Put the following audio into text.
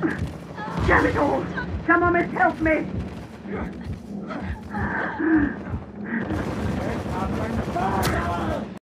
Damn it all! Someone must help me!